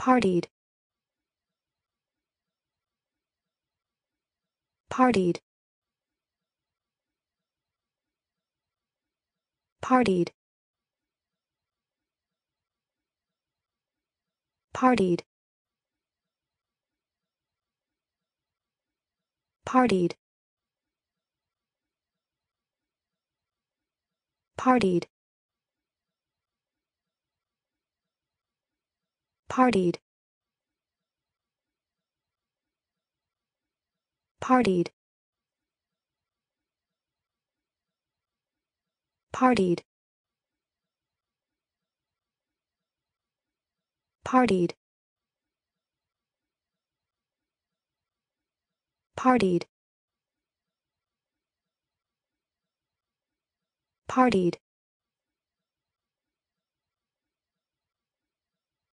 partied. Partied. Partied. Partied. Partied. Partied partied. Partied. Partied. Partied. Partied. Partied